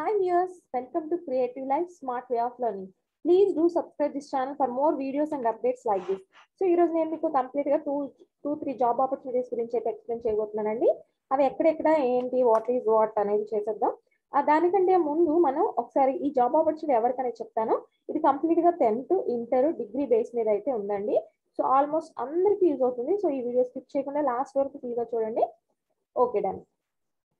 Hi viewers, welcome to Creative Life Smart Way of Learning. Please do subscribe this channel for more videos and updates like this. So ఈ రోజు నేను మీకు కంప్లీట్గా two two three job opportunities గురించి అయితే explain చేయబోతున్నానండి. అవి ఎక్కడెక్కడ ఏంటి వాట్ ఈజ్ వాట్ అనేది చేసేద్దాం. దానికంటే ముందు మనం ఒకసారి ఈ జాబ్ ఆపర్చునిటీ ఎవరికనే చెప్తాను. ఇది కంప్లీట్గా టెన్త్ ఇంటర్ డిగ్రీ బేస్ మీద అయితే ఉందండి. సో ఆల్మోస్ట్ అందరికీ యూజ్ అవుతుంది. సో ఈ వీడియో స్కిప్ చేయకుండా లాస్ట్ వరకు ఫీల్గా చూడండి. ఓకే డన్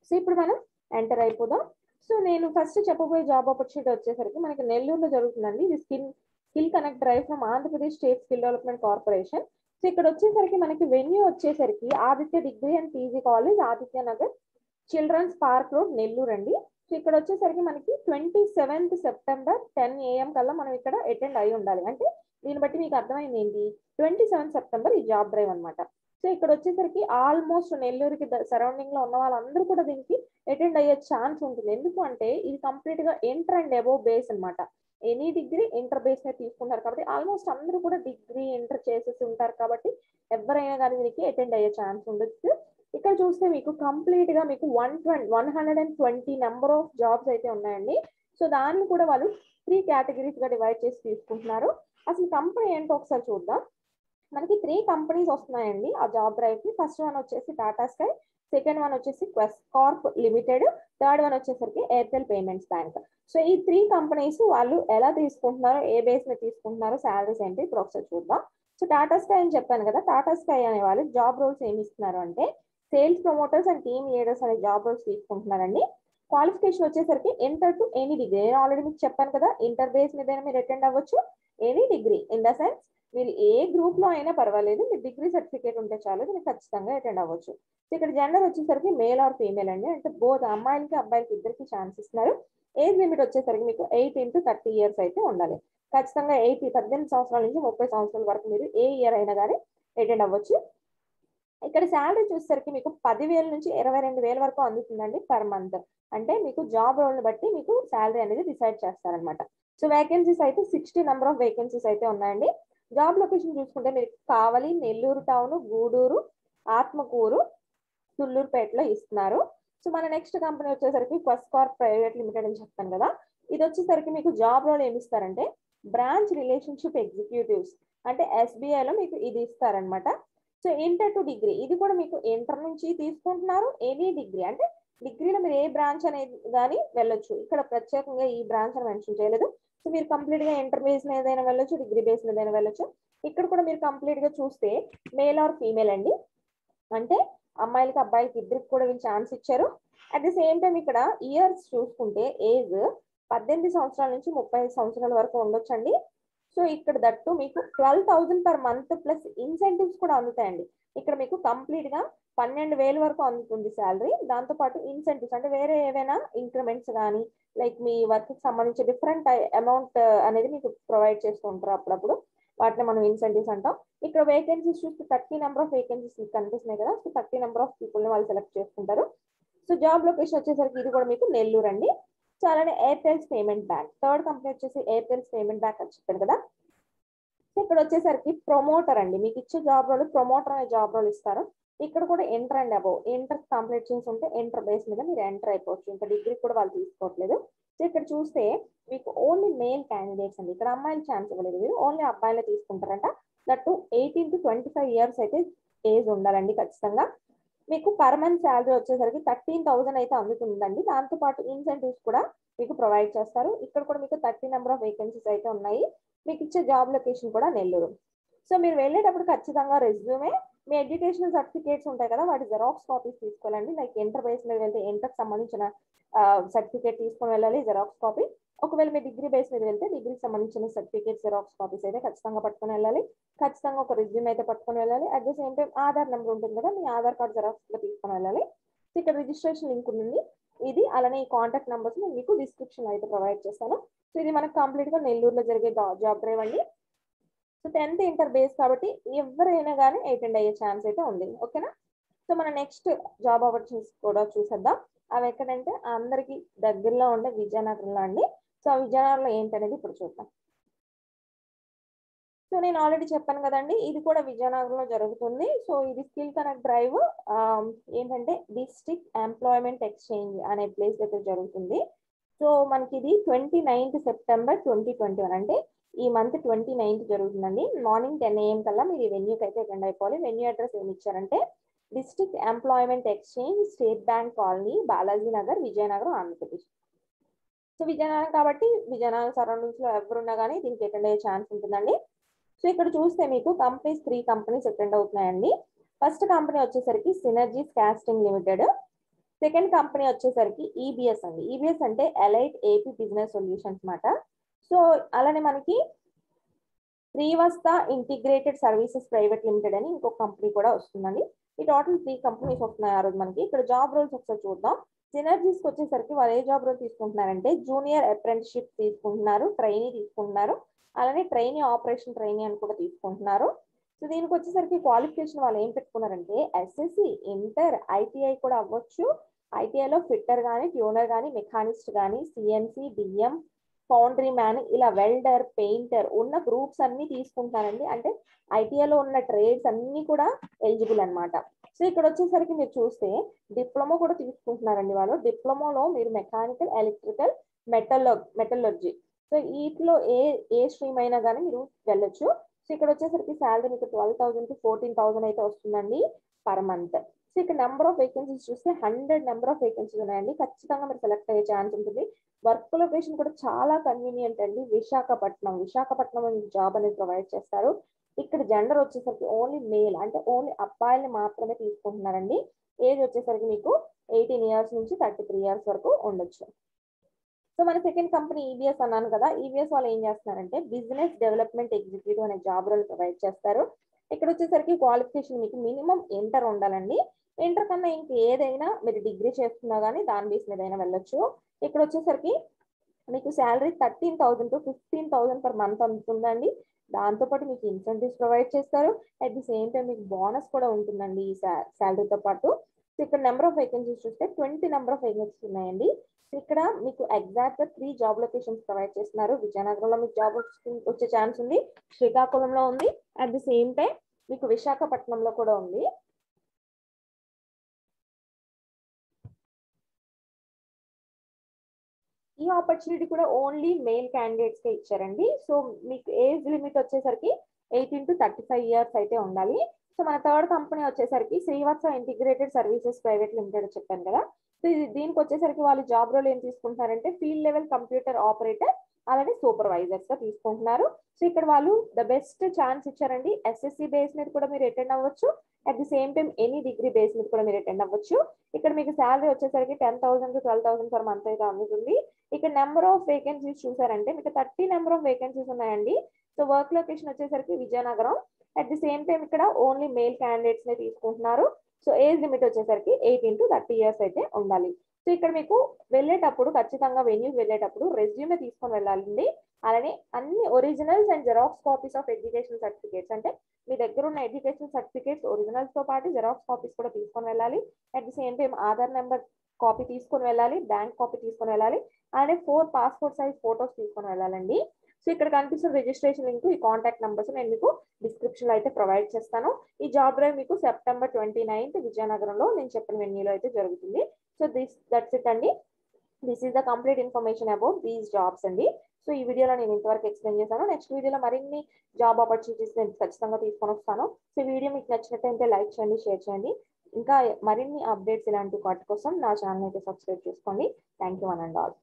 సో ఇప్పుడు మనం ఎంటర్ అయిపోదాం. సో నేను ఫస్ట్ చెప్పబోయే జాబ్ ఆపర్చునిటీ వచ్చేసరికి మనకి నెల్లూరులో జరుగుతుందండి. ఇది skill skill connect drive from Andhra Pradesh state skill development corporation. So ఇక్కడ వచ్చేసరికి మనకి వెన్యూ వచ్చేసరికి Aditya degree and PG college Aditya Nagar children's park road Nellore అండి. సో ఇక్కడ వచ్చేసరికి మనకి twenty seventh September ten AM కల్లా మనం ఇక్కడ అటెండ్ అయి ఉండాలి. అంటే దీన్ని బట్టి మీకు అర్థమైంది ఏంటి? ట్వంటీ సెవెంత్ సెప్టెంబర్ ఈ జాబ్ డ్రైవ్ అనమాట సో ఇక్కడ వచ్చేసరికి ఆల్మోస్ట్ నెల్లూరుకి సరౌండింగ్లో ఉన్న వాళ్ళందరూ కూడా దీనికి అటెండ్ అయ్యే ఛాన్స్ ఉంటుంది. ఎందుకు అంటే ఇది కంప్లీట్గా ఎంటర్ అండ్ అబోవ్ బేస్ అనమాట ఎనీ డిగ్రీ ఇంటర్ బేస్ మీద తీసుకుంటారు కాబట్టి ఆల్మోస్ట్ అందరూ కూడా డిగ్రీ ఎంటర్ చేసేసి ఉంటారు కాబట్టి ఎవరైనా కానీ దీనికి అటెండ్ అయ్యే ఛాన్స్ ఉండొచ్చు. ఇక్కడ చూస్తే మీకు కంప్లీట్గా మీకు one twenty one hundred and twenty number of jobs అయితే ఉన్నాయండి. సో దాన్ని కూడా వాళ్ళు త్రీ కేటగిరీస్గా డివైడ్ చేసి తీసుకుంటున్నారు. అసలు కంపెనీ ఏంటో ఒకసారి చూద్దాం. మనకి త్రీ కంపెనీస్ వస్తున్నాయండి. ఆ జాబ్ డ్రైవ్కి ఫస్ట్ వన్ వచ్చేసి టాటా స్కై సెకండ్ వన్ వచ్చేసి Quess Corp limited third one వచ్చేసరికి ఎయిర్టెల్ పేమెంట్స్ బ్యాంక్ సో ఈ త్రీ కంపెనీస్ వాళ్ళు ఎలా తీసుకుంటున్నారో ఏ బేస్ మీద తీసుకుంటున్నారో శాలరీస్ ఏంటి ఇప్పుడు ఒకసారి చూద్దాం. సో టాటా స్కై అని చెప్పాను కదా టాటా స్కై అనే వాళ్ళు జాబ్ రోల్స్ ఏమి ఇస్తున్నారు అంటే sales promoters and team leaders అనే జాబ్ రోల్స్ తీసుకుంటున్నారండి. క్వాలిఫికేషన్ వచ్చేసరికి ఇంటర్ టు ఎనీ డిగ్రీ నేను ఆల్రెడీ మీకు చెప్పాను కదా ఇంటర్ బేస్ మీద మీరు అటెండ్ అవ్వచ్చు. Any degree in the sense మీరు ఏ గ్రూప్లో అయినా పర్వాలేదు మీ డిగ్రీ సర్టిఫికేట్ ఉంటే చాలు దీనికి ఖచ్చితంగా అటెండ్ అవ్వచ్చు. ఇక్కడ జెండర్ వచ్చేసరికి మేల్ ఆర్ ఫీమేల్ అండి. అంటే బోత్ అమ్మాయిలకి అబ్బాయిలకి ఇద్దరికి ఛాన్స్ ఇస్తున్నారు. ఏజ్ లిమిట్ వచ్చేసరికి మీకు ఎయిటీన్ టు థర్టీ ఇయర్స్ అయితే ఉండాలి. ఖచ్చితంగా ఎయిటీ పద్దెనిమిది సంవత్సరాల నుంచి ముప్పై సంవత్సరాల వరకు మీరు ఏ ఇయర్ అయినా కానీ అటెండ్ అవ్వచ్చు. ఇక్కడ శాలరీ చూసేసరికి మీకు పదివేల నుంచి ఇరవై రెండు వేల వరకు అందుతుందండి పర్ మంత్ అంటే మీకు జాబ్ రోల్ బట్టి మీకు శాలరీ అనేది డిసైడ్ చేస్తారనమాట సో వేకెన్సీస్ అయితే సిక్స్టీ నెంబర్ ఆఫ్ వేకెన్సీస్ అయితే ఉన్నాయండి. జాబ్ లొకేషన్ చూసుకుంటే మీరు కావలి నెల్లూరు టౌన్ గూడూరు ఆత్మకూరు తుళ్ళూరుపేటలో ఇస్తున్నారు. సో మన నెక్స్ట్ కంపెనీ వచ్చేసరికి క్వస్కార్ ప్రైవేట్ లిమిటెడ్ అని చెప్తాను కదా. ఇది వచ్చేసరికి మీకు జాబ్ రోల్ ఏమి ఇస్తారంటే బ్రాంచ్ రిలేషన్షిప్ ఎగ్జిక్యూటివ్స్ అంటే ఎస్బీఐలో మీకు ఇది ఇస్తారనమాట సో ఇంటర్ టు డిగ్రీ ఇది కూడా మీకు ఇంటర్ నుంచి తీసుకుంటున్నారు ఎనీ డిగ్రీ అంటే డిగ్రీలో మీరు ఏ బ్రాంచ్ అనేది కానీ వెళ్ళొచ్చు. ఇక్కడ ప్రత్యేకంగా ఈ బ్రాంచ్ అని మెన్షన్ చేయలేదు. సో మీరు కంప్లీట్గా ఇంటర్ బేస్ మీద ఏదైనా వెళ్ళొచ్చు డిగ్రీ బేస్ మీద ఏదైనా వెళ్ళొచ్చు. ఇక్కడ కూడా మీరు కంప్లీట్గా చూస్తే మేల్ ఆర్ ఫీమేల్ అండి. అంటే అమ్మాయిలకి అబ్బాయిలకి ఇద్దరికి కూడా వీళ్ళు ఛాన్స్ ఇచ్చారు. అట్ ది సేమ్ టైం ఇక్కడ ఇయర్స్ చూసుకుంటే ఏజ్ పద్దెనిమిది సంవత్సరాల నుంచి ముప్పై సంవత్సరాల వరకు ఉండొచ్చండి. సో ఇక్కడ దట్టు మీకు twelve thousand per month plus incentives కూడా అందుతాయండి. ఇక్కడ మీకు కంప్లీట్గా పన్నెండు వేలు వరకు అందుతుంది శాలరీ దాంతో పాటు ఇన్సెంటివ్స్ అంటే వేరే ఏవైనా ఇంక్రిమెంట్స్ కానీ లైక్ మీ వర్క్కి సంబంధించి డిఫరెంట్ అమౌంట్ అనేది మీకు ప్రొవైడ్ చేస్తూ ఉంటారు అప్పుడప్పుడు. వాటిని మనం ఇన్సెంటివ్స్ అంటాం. ఇక్కడ వేకెన్సీస్ చూస్తే థర్టీ నెంబర్ ఆఫ్ వేకెన్సీస్ కనిపిస్తున్నాయి కదా. సో థర్టీ నెంబర్ ఆఫ్ పీపుల్ని వాళ్ళు సెలెక్ట్ చేసుకుంటారు. సో జాబ్ లొకేషన్ వచ్చేసరికి ఇది కూడా మీకు నెల్లూరు అండి సో అలానే Airtel's payment bank third company వచ్చేసి ఎయిర్టెల్స్ పేమెంట్ బ్యాంక్ అని చెప్పాను కదా. సో ఇక్కడ వచ్చేసరికి ప్రమోటర్ అండి. మీకు ఇచ్చే జాబ్ రోల్ ప్రమోటర్ అనే జాబ్ రోల్ ఇస్తారు. ఇక్కడ కూడా inter and above inter complete చేసి ఉంటే ఎంటర్ బేస్ మీద మీరు ఎంటర్ అయిపోవచ్చు. ఇంకా డిగ్రీ కూడా వాళ్ళు తీసుకోవట్లేదు. సో ఇక్కడ చూస్తే మీకు ఓన్లీ మేల్ క్యాండిడేట్స్ అండి. ఇక్కడ అమ్మాయిలు ఛాన్స్ ఇవ్వలేదు మీరు. ఓన్లీ అబ్బాయిలే తీసుకుంటారంట. That eighteen to twenty five years అయితే ఏజ్ ఉండాలండి ఖచ్చితంగా. మీకు పర్ మంత్ శాలరీ వచ్చేసరికి థర్టీన్ థౌసండ్ అయితే అందుతుందండి. దాంతో పాటు ఇన్సెంటివ్స్ కూడా మీకు ప్రొవైడ్ చేస్తారు. ఇక్కడ కూడా మీకు థర్టీ నెంబర్ ఆఫ్ వేకెన్సీస్ అయితే ఉన్నాయి. మీకు ఇచ్చే జాబ్ లొకేషన్ కూడా నెల్లూరు. సో మీరు వెళ్ళేటప్పుడు ఖచ్చితంగా రెజ్యూమే మీ ఎడ్యుకేషనల్ సర్టిఫికేట్స్ ఉంటాయి కదా వాటి జెరాక్స్ కాపీస్ తీసుకోవాలండి. లైక్ ఎంటర్ బేస్ మీద వెళ్తే ఎంటర్ సంబంధించిన సర్టిఫికేట్ తీసుకొని వెళ్ళాలి జెరాక్స్ కాపీ ఒకవేళ మీ డిగ్రీ బేస్ మీద వెళ్తే డిగ్రీకి సంబంధించిన సర్టిఫికేట్ జెరాక్స్ కాపీస్ అయితే ఖచ్చితంగా పట్టుకొని వెళ్ళాలి. ఖచ్చితంగా ఒక రిజ్యూమ్ అయితే పట్టుకొని వెళ్ళాలి. At the same time Aadhaar number ఉంటుంది కదా మీ ఆధార్ కార్డ్ జెరాక్స్ కూడా తీసుకొని వెళ్ళాలి. సో ఇక్కడ రిజిస్ట్రేషన్ లింక్ ఉంది ఇది అలానే ఈ కాంటాక్ట్ నెంబర్స్ నేను మీకు డిస్క్రిప్షన్ అయితే ప్రొవైడ్ చేస్తాను. సో ఇది మనకు కంప్లీట్గా నెల్లూరులో జరిగే జాబ్ డ్రైవ్ అండి. సో టెన్త్ ఇంటర్ బేస్ కాబట్టి ఎవరైనా కానీ అటెండ్ అయ్యే ఛాన్స్ అయితే ఉంది. ఓకేనా సో మన నెక్స్ట్ జాబ్ ఆపర్చునిటీస్ కూడా చూసేద్దాం. అవి ఎక్కడంటే అందరికి దగ్గరలో ఉండే విజయనగరంలో అండి. సో ఆ విజయనగరంలో ఏంటనేది ఇప్పుడు చూద్దాం. సో నేను ఆల్రెడీ చెప్పాను కదండి ఇది కూడా విజయనగరంలో జరుగుతుంది. సో ఇది స్కిల్ కనెక్ట్ డ్రైవ్ ఏంటంటే డిస్ట్రిక్ట్ ఎంప్లాయ్మెంట్ ఎక్స్చేంజ్ అనే ప్లేస్ దగ్గర జరుగుతుంది. సో సో మనకి ఇది twenty ninth September twenty twenty one అంటే ఈ మంత్ ట్వంటీ నైన్త్ జరుగుతుందండి. మార్నింగ్ టెన్ ఏఎం కల్లా మీరు ఈ వెన్యూకి అయితే అటెండ్ అయిపోవాలి. వెన్యూ అడ్రస్ ఏమి ఇచ్చారంటే district employment exchange state bank colony Balaji Nagar Vizianagaram Andhra Pradesh. So Vizianagaram కాబట్టి విజయనగరం సరౌండింగ్స్లో ఎవరున్నా కానీ దీనికి అటెండ్ అయ్యే ఛాన్స్ ఉంటుందండి. సో ఇక్కడ చూస్తే మీకు కంపెనీస్ త్రీ కంపెనీస్ అటెండ్ అవుతున్నాయండి. ఫస్ట్ కంపెనీ వచ్చేసరికి synergies casting limited second company వచ్చేసరికి ఈబిఎస్ అండి. ఈబిఎస్ అంటే ఎలైట్ ఏపీ బిజినెస్ సొల్యూషన్స్ మాట సో అలానే మనకి Srivatsa integrated services private limited అని ఇంకొక కంపెనీ కూడా వస్తుందండి. ఈ టోటల్ త్రీ కంపెనీస్ వస్తున్నాయి ఆ రోజు మనకి. ఇక్కడ జాబ్ రోల్స్ ఒకసారి చూద్దాం. సినర్జీస్కి వచ్చేసరికి వాళ్ళు ఏ జాబ్ రోల్ తీసుకుంటున్నారంటే జూనియర్ అప్రెంటిషిప్ తీసుకుంటున్నారు ట్రైనీ తీసుకుంటున్నారు. అలానే ట్రైనీ ఆపరేషన్ ట్రైనీ అని కూడా తీసుకుంటున్నారు. సో దీనికి వచ్చేసరికి క్వాలిఫికేషన్ వాళ్ళు ఏం పెట్టుకున్నారంటే ఎస్ఎస్సి ఇంటర్ ఐటీఐ కూడా అవ్వచ్చు. ఐటీఐలో ఫిట్టర్ కానీ ట్యూనర్ కానీ మెకానిస్ట్ కానీ సిఎన్సి డిఎం ఫౌండరీ మ్యాన్ ఇలా వెల్డర్ పెయింటర్ ఉన్న గ్రూప్స్ అన్ని తీసుకుంటానండి అంటే ఐటీఐలో ఉన్న ట్రేడ్స్ అన్ని కూడా ఎలిజిబుల్ అనమాట సో ఇక్కడ వచ్చేసరికి మీరు చూస్తే డిప్లొమా కూడా తీసుకుంటున్నారండి వాళ్ళు. డిప్లొమాలో మీరు మెకానికల్ ఎలక్ట్రికల్ మెటల్లో మెటలర్జీ. సో వీటిలో ఏ ఏ స్ట్రీమ్ అయినా కానీ మీరు వెళ్ళొచ్చు. సో ఇక్కడ వచ్చేసరికి శాలరీ మీకు twelve thousand to fourteen thousand అయితే వస్తుందండి పర్ మంత్. సో ఇక్కడ నెంబర్ ఆఫ్ వేకెన్సీస్ చూస్తే హండ్రెడ్ నెంబర్ ఆఫ్ వేకెన్సీస్ ఉన్నాయండి. ఖచ్చితంగా మీరు సెలెక్ట్ అయ్యే ఛాన్స్ ఉంటుంది. వర్క్ లొకేషన్ కూడా చాలా కన్వీనియంట్ అండి. విశాఖపట్నం. విశాఖపట్నం జాబ్ అనేది ప్రొవైడ్ చేస్తారు. ఇక్కడ జెండర్ వచ్చేసరికి ఓన్లీ మేల్ అంటే ఓన్లీ అబ్బాయిల్ని మాత్రమే తీసుకుంటున్నారండి. ఏజ్ వచ్చేసరికి మీకు ఎయిటీన్ ఇయర్స్ నుంచి థర్టీ త్రీ ఇయర్స్ వరకు ఉండొచ్చు. సో మన సెకండ్ కంపెనీ ఈబీఎస్ అన్నాను కదా. ఈబీఎస్ వాళ్ళు ఏం చేస్తున్నారంటే బిజినెస్ డెవలప్మెంట్ ఎగ్జిక్యూటివ్ అనే జాబ్ రోల్ ప్రొవైడ్ చేస్తారు. ఇక్కడ వచ్చేసరికి క్వాలిఫికేషన్ మీకు మినిమం ఇంటర్ ఉండాలండి. ఇంటర్ కన్నా ఇంక ఏదైనా మీరు డిగ్రీ చేస్తున్నా కానీ దాని బేస్ మీద అయినా వెళ్ళొచ్చు. ఇక్కడ వచ్చేసరికి మీకు salary thirteen thousand to fifteen thousand per month అందుతుందండి దాంతోపాటు మీకు ఇన్సెంటివ్స్ ప్రొవైడ్ చేస్తారు. అట్ ది సేమ్ టైం మీకు బోనస్ కూడా ఉంటుందండి ఈ శాలరీతో పాటు. సో ఇక్కడ నెంబర్ ఆఫ్ వేకెన్సీస్ చూస్తే ట్వంటీ నెంబర్ ఆఫ్ వేకెన్సీస్ ఉన్నాయండి. ఇక్కడ మీకు ఎగ్జాక్ట్గా త్రీ జాబ్ లొకేషన్స్ ప్రొవైడ్ చేస్తున్నారు. విజయనగరంలో మీకు జాబ్ వచ్చే ఛాన్స్ ఉంది. శ్రీకాకుళంలో ఉంది. అట్ ది సేమ్ టైం మీకు విశాఖపట్నంలో కూడా ఉంది. ఈ ఆపర్చునిటీ కూడా ఓన్లీ మెయిల్ క్యాండిడేట్స్ కే ఇచ్చారండి. సో మీకు ఏజ్ లిమిట్ వచ్చేసరికి eighteen to thirty five years అయితే ఉండాలి. సో మన థర్డ్ కంపెనీ వచ్చేసరికి Srivatsa integrated services private limited చెప్పాను కదా. సో ఇది దీనికి వచ్చేసరికి వాళ్ళు జాబ్ రోల్ ఏం తీసుకుంటున్నారంటే ఫీల్డ్ లెవెల్ కంప్యూటర్ ఆపరేటర్ అలానే సూపర్వైజర్స్గా తీసుకుంటున్నారు. సో ఇక్కడ వాళ్ళు ద బెస్ట్ ఛాన్స్ ఇచ్చారండి. ఎస్ఎస్సి బేస్ మీద కూడా మీరు అటెండ్ అవ్వచ్చు. At the same time any degree base మీద కూడా మీరు అటెండ్ అవ్వచ్చు. ఇక్కడ మీకు శాలరీ వచ్చేసరికి ten thousand to twelve thousand per month అయితే అందుతుంది. ఇక్కడ నెంబర్ ఆఫ్ వేకెన్సీస్ చూసారంటే మీకు థర్టీ నెంబర్ ఆఫ్ వేకెన్సీస్ ఉన్నాయండి. సో వర్క్ లొకేషన్ వచ్చేసరికి Vizianagaram. At the same time ఇక్కడ ఓన్లీ మేల్ క్యాండిడేట్స్ నే తీసుకుంటున్నారు. సో ఏజ్ లిమిట్ వచ్చేసరికి ఎయిటీన్ టు థర్టీ ఇయర్స్ అయితే ఉండాలి. సో ఇక్కడ మీకు వెళ్ళేటప్పుడు ఖచ్చితంగా వెన్యూకి వెళ్ళేటప్పుడు రెజ్యూమే తీసుకొని వెళ్ళాలండి. అలానే అన్ని originals and xerox copies of education certificates అంటే మీ దగ్గర ఉన్న ఎడ్యుకేషన్ సర్టిఫికేట్స్ ఒరిజినల్స్తో పాటు జెరాక్స్ కాపీస్ కూడా తీసుకొని వెళ్ళాలి. At the same time Aadhaar number copy తీసుకొని వెళ్ళాలి బ్యాంక్ కాపీ తీసుకొని వెళ్ళాలి అలానే ఫోర్ పాస్పోర్ట్ సైజ్ ఫోటోస్ తీసుకొని వెళ్ళాలండి. సో ఇక్కడ కనిపిస్తున్న రిజిస్ట్రేషన్ లింక్ ఈ కాంటాక్ట్ నెంబర్స్ నేను మీకు డిస్క్రిప్షన్లో అయితే ప్రొవైడ్ చేస్తాను. ఈ జాబ్ డ్రైవ్ మీకు సెప్టెంబర్ ట్వంటీ నైన్త్ విజయనగరంలో నేను చెప్పిన వెన్యూలో అయితే జరుగుతుంది. సో దిస్ దట్స్ ఇట్ అండి. This is the complete information about these jobs అండి. సో ఈ వీడియోలో నేను ఇంతవరకు ఎక్స్ప్లెయిన్ చేశాను. నెక్స్ట్ వీడియోలో మరిన్ని జాబ్ ఆపర్చునిటీస్ నేను ఖచ్చితంగా తీసుకొని వస్తాను. సో వీడియో మీకు నచ్చినట్టయితే లైక్ చేయండి షేర్ చేయండి. ఇంకా మరిన్ని అప్డేట్స్ ఇలాంటి వాటి కోసం నా ఛానల్ అయితే సబ్స్క్రైబ్ చేసుకోండి. Thank you one and all